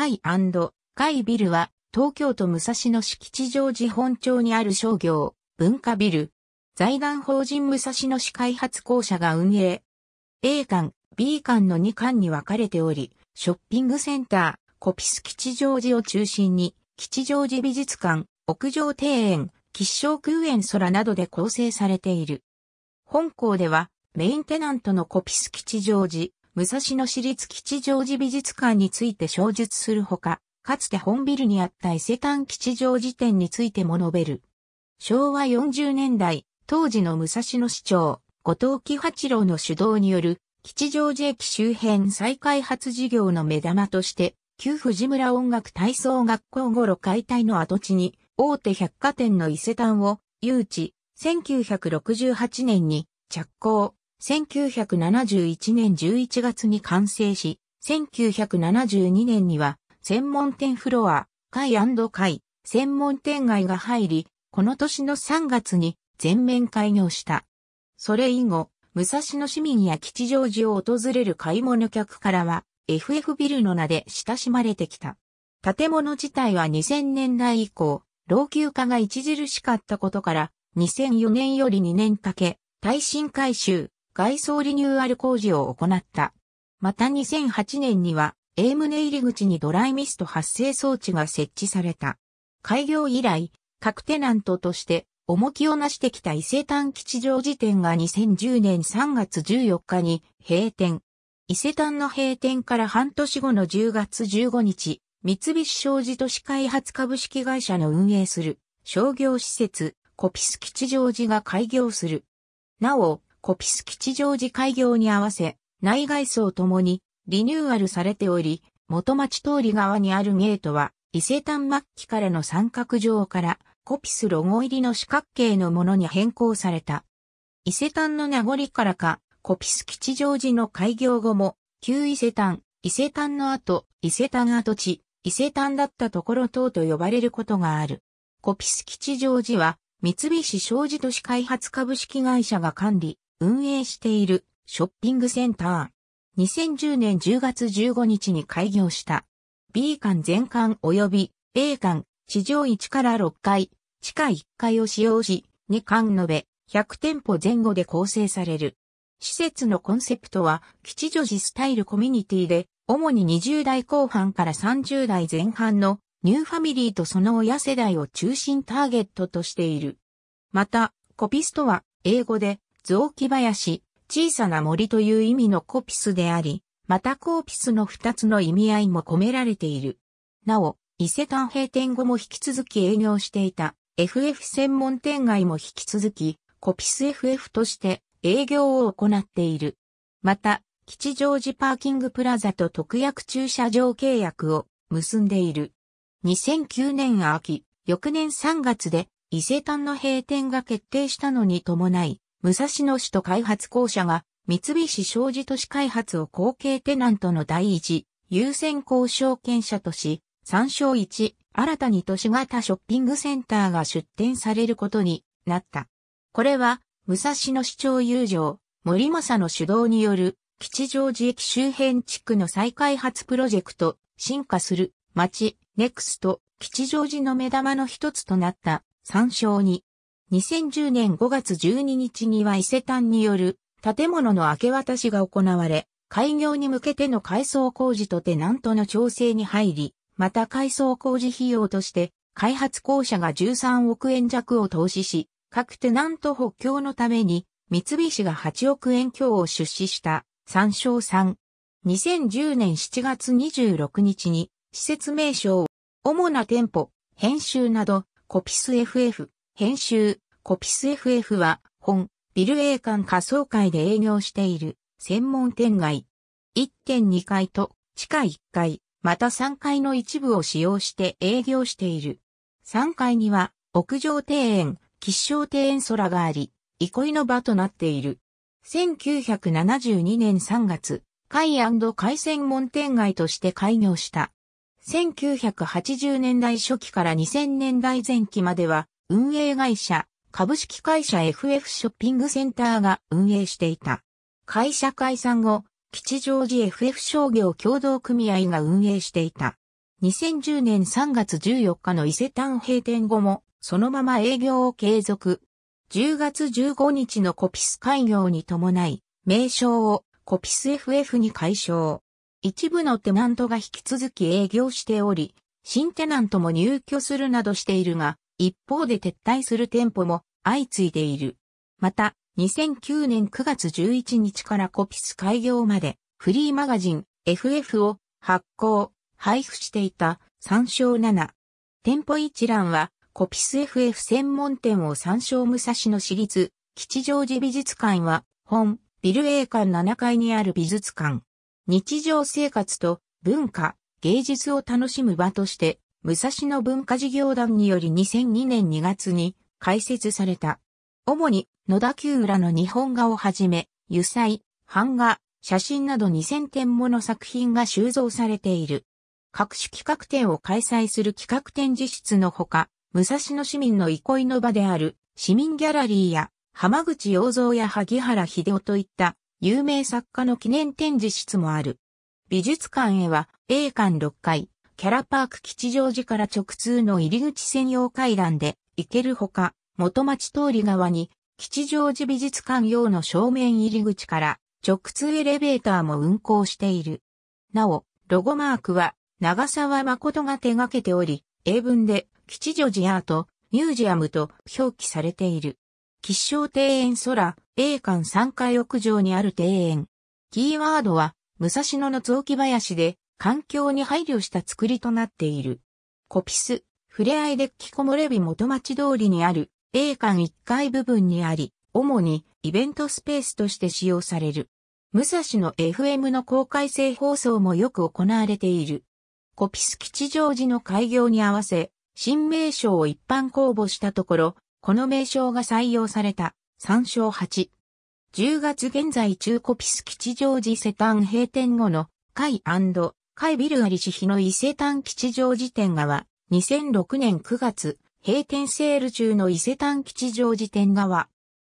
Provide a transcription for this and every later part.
海海ビルは東京都武蔵野市吉祥寺本町にある商業、文化ビル。財団法人武蔵野市開発公社が運営。A 館、B 館の2館に分かれており、ショッピングセンター、コピス吉祥寺を中心に、吉祥寺美術館、屋上庭園、吉祥空園空などで構成されている。本校では、メインテナントのコピス吉祥寺、武蔵野市立吉祥寺美術館について詳述するほか、かつて本ビルにあった伊勢丹吉祥寺店についても述べる。昭和40年代、当時の武蔵野市長、後藤喜八郎の主導による吉祥寺駅周辺再開発事業の目玉として、旧藤村音楽体操学校頃解体の跡地に大手百貨店の伊勢丹を誘致、1968年に着工、1971年11月に完成し、1972年には専門店フロア、会会、専門店街が入り、この年の3月に全面開業した。それ以後、武蔵野市民や吉祥寺を訪れる買い物客からは、FF ビルの名で親しまれてきた。建物自体は2000年代以降、老朽化が著しかったことから、2004年より2年かけ、耐震改修、外装リニューアル工事を行った。また2008年には、A 棟入り口にドライミスト発生装置が設置された。開業以来、各テナントとして重きをなしてきた伊勢丹吉祥寺店が2010年3月14日に閉店。伊勢丹の閉店から半年後の10月15日、三菱商事都市開発株式会社の運営する商業施設コピス吉祥寺が開業する。なお、コピス吉祥寺開業に合わせ、内外装ともにリニューアルされており、元町通り側にあるゲートは伊勢丹末期からの三角状からコピスロゴ入りの四角形のものに変更された。伊勢丹の名残からか、コピス吉祥寺の開業後も、旧伊勢丹、伊勢丹の後、伊勢丹跡地、伊勢丹だったところ等と呼ばれることがある。コピス吉祥寺は、三菱商事都市開発株式会社が管理、運営しているショッピングセンター。2010年10月15日に開業した。B 館全館及び A 館地上1から6階、地下1階を使用し、2館延べ100店舗前後で構成される。施設のコンセプトは、吉祥寺スタイルコミュニティで、主に20代後半から30代前半のニューファミリーとその親世代を中心ターゲットとしている。また、コピスとは、英語で、雑木林、小さな森という意味のコピスであり、またコーピスの二つの意味合いも込められている。なお、伊勢丹閉店後も引き続き営業していた FF 専門店街も引き続き、コピス FF として営業を行っている。また、吉祥寺パーキングプラザと特約駐車場契約を結んでいる。2009年秋、翌年3月で伊勢丹の閉店が決定したのに伴い、武蔵野市と開発公社が三菱商事都市開発を後継テナントの第一優先交渉権者とし、参照1、新たに都市型ショッピングセンターが出店されることになった。これは、武蔵野市長友情、森正の主導による、吉祥寺駅周辺地区の再開発プロジェクト、進化する、町、ネクスト、吉祥寺の目玉の一つとなった、参照に。2010年5月12日には伊勢丹による建物の明け渡しが行われ、開業に向けての改装工事とテナントの調整に入り、また改装工事費用として、開発公社が13億円弱を投資し、各テナント補強のために、三菱が8億円強を出資した参照3。2010年7月26日に、施設名称、主な店舗、編集など、コピス FF、編集、コピス FF は、本、ビル A 館仮想会で営業している、専門店街。1.2階と地下1階、また3階の一部を使用して営業している。3階には屋上庭園、吉祥庭園空があり、憩いの場となっている。1972年3月、海海鮮門店街として開業した。1980年代初期から2000年代前期までは、運営会社、株式会社 FF ショッピングセンターが運営していた。会社解散後、吉祥寺 FF 商業協同組合が運営していた。2010年3月14日の伊勢丹閉店後も、そのまま営業を継続。10月15日のコピス開業に伴い、名称をコピス FF に改称。一部のテナントが引き続き営業しており、新テナントも入居するなどしているが、一方で撤退する店舗も相次いでいる。また、2009年9月11日からコピス開業まで、フリーマガジン FF を発行、配布していた参照7。店舗一覧はコピス FF 専門店を参照武蔵野市立吉祥寺美術館は本ビル A 館7階にある美術館。日常生活と文化、芸術を楽しむ場として、武蔵野文化事業団により2002年2月に開設された。主に野田久浦の日本画をはじめ、油彩、版画、写真など2000点もの作品が収蔵されている。各種企画展を開催する企画展示室のほか、武蔵野市民の憩いの場である市民ギャラリーや浜口洋蔵や萩原秀夫といった有名作家の記念展示室もある。美術館へは A 館6階、キャラパーク吉祥寺から直通の入り口専用階段で行けるほか、元町通り側に吉祥寺美術館用の正面入り口から直通エレベーターも運行している。なお、ロゴマークは長沢誠が手掛けており、英文で吉祥寺アート、ミュージアムと表記されている。吉祥庭園空、栄館3階屋上にある庭園。キーワードは、武蔵野の雑木林で、環境に配慮した作りとなっている。コピス、ふれあいデッキコモレビ元町通りにある、栄館1階部分にあり、主にイベントスペースとして使用される。武蔵野 FM の公開性放送もよく行われている。コピス吉祥寺の開業に合わせ、新名称を一般公募したところ、この名称が採用された、参照8。10月現在中コピス吉祥寺セタン閉店後の、海海ビルアリシヒの伊勢丹吉祥寺店側、2006年9月、閉店セール中の伊勢丹吉祥寺店側。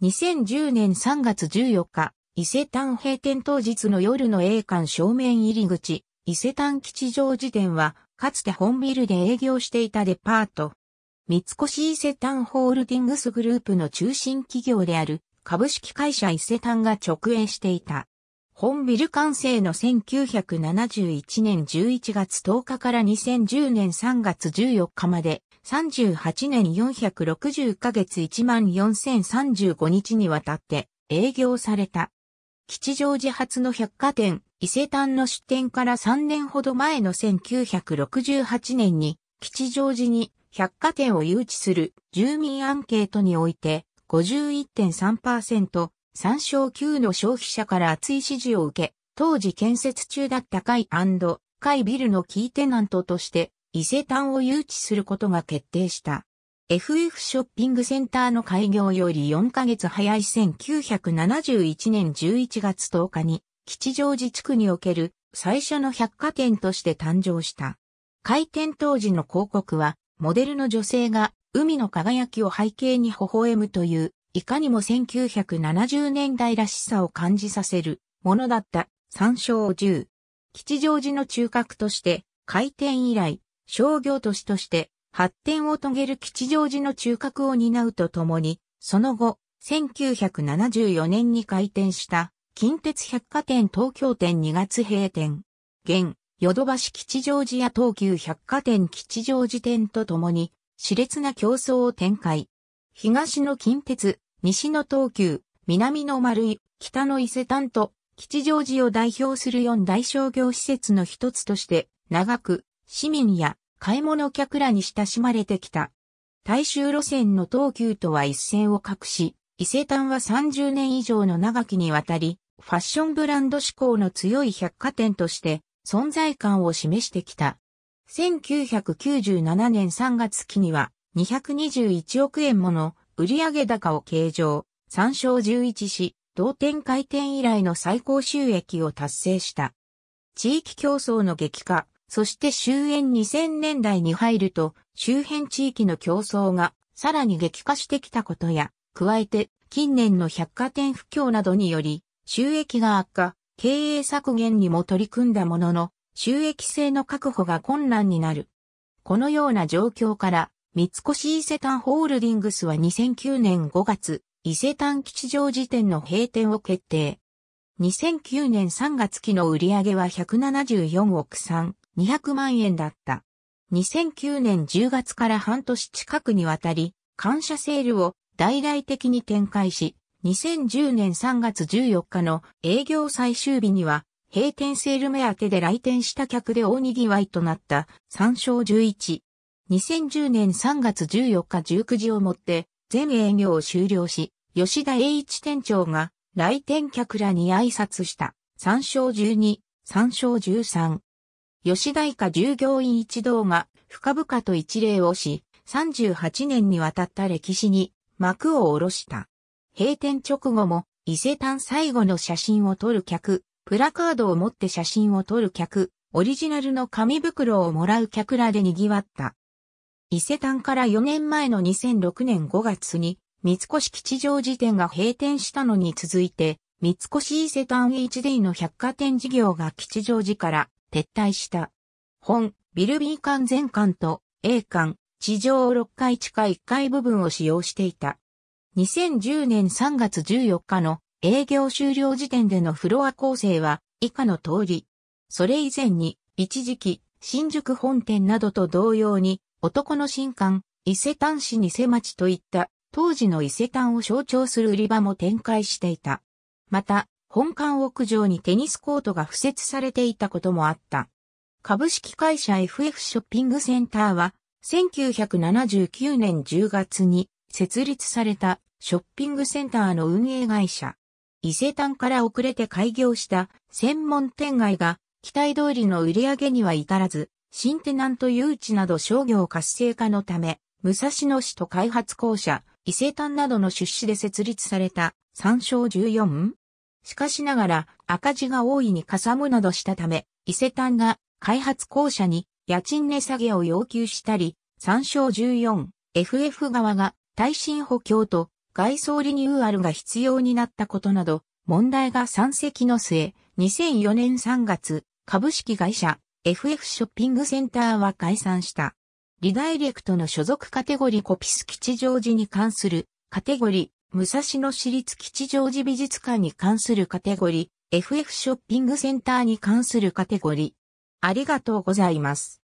2010年3月14日、伊勢丹閉店当日の夜の栄館正面入り口、伊勢丹吉祥寺店は、かつて本ビルで営業していたデパート。三越伊勢丹ホールディングスグループの中心企業である株式会社伊勢丹が直営していた。本ビル完成の1971年11月10日から2010年3月14日まで38年460ヶ月14,035日にわたって営業された。吉祥寺発の百貨店、伊勢丹の出店から3年ほど前の1968年に、吉祥寺に百貨店を誘致する住民アンケートにおいて、51.3%、参照9の消費者から熱い支持を受け、当時建設中だった海海ビルのキーテナントとして、伊勢丹を誘致することが決定した。FF ショッピングセンターの開業より4ヶ月早い1971年11月10日に吉祥寺地区における最初の百貨店として誕生した。開店当時の広告はモデルの女性が海の輝きを背景に微笑むといういかにも1970年代らしさを感じさせるものだった参照10。吉祥寺の中核として開店以来商業都市として発展を遂げる吉祥寺の中核を担うとともに、その後、1974年に開店した近鉄百貨店東京店2月閉店。現、ヨドバシ吉祥寺や東急百貨店吉祥寺店とともに、熾烈な競争を展開。東の近鉄、西の東急、南の丸井、北の伊勢丹と、吉祥寺を代表する四大商業施設の一つとして、長く、市民や買い物客らに親しまれてきた。大衆路線の東急とは一線を画し、伊勢丹は30年以上の長きにわたり、ファッションブランド志向の強い百貨店として存在感を示してきた。1997年3月期には221億円もの売上高を計上、参照11し、同店開店以来の最高収益を達成した。地域競争の激化、そして終焉2000年代に入ると周辺地域の競争がさらに激化してきたことや、加えて近年の百貨店不況などにより収益が悪化、経営削減にも取り組んだものの、収益性の確保が困難になる。このような状況から、三越伊勢丹ホールディングスは2009年5月、伊勢丹吉祥寺店の閉店を決定。2009年3月期の売上は174億3、200万円だった。2009年10月から半年近くにわたり、感謝セールを大々的に展開し、2010年3月14日の営業最終日には、閉店セール目当てで来店した客で大賑わいとなった3勝11。2010年3月14日19時をもって全営業を終了し、吉田栄一店長が来店客らに挨拶した3勝12、3勝13。吉田以下従業員一同が深々と一礼をし、38年にわたった歴史に幕を下ろした。閉店直後も伊勢丹最後の写真を撮る客、プラカードを持って写真を撮る客、オリジナルの紙袋をもらう客らで賑わった。伊勢丹から4年前の2006年5月に、三越吉祥寺店が閉店したのに続いて、三越伊勢丹 HD の百貨店事業が吉祥寺から撤退した。本、ビル B 館全館と A 館、地上6階地下1階部分を使用していた。2010年3月14日の営業終了時点でのフロア構成は以下の通り。それ以前に一時期新宿本店などと同様に男の新館、伊勢丹市に瀬町といった当時の伊勢丹を象徴する売り場も展開していた。また、本館屋上にテニスコートが付設されていたこともあった。株式会社 FF ショッピングセンターは1979年10月に設立されたショッピングセンターの運営会社。伊勢丹から遅れて開業した専門店街が期待通りの売り上げには至らず、新テナント誘致など商業活性化のため、武蔵野市と開発公社、伊勢丹などの出資で設立された参照14しかしながら赤字が大いにかさむなどしたため、伊勢丹が開発公社に家賃値下げを要求したり、参照14、FF 側が耐震補強と外装リニューアルが必要になったことなど、問題が山積の末、2004年3月、株式会社 FF ショッピングセンターは解散した。リダイレクトの所属カテゴリーコピス吉祥寺に関するカテゴリー、武蔵野市立吉祥寺美術館に関するカテゴリー、FF ショッピングセンターに関するカテゴリー。ありがとうございます。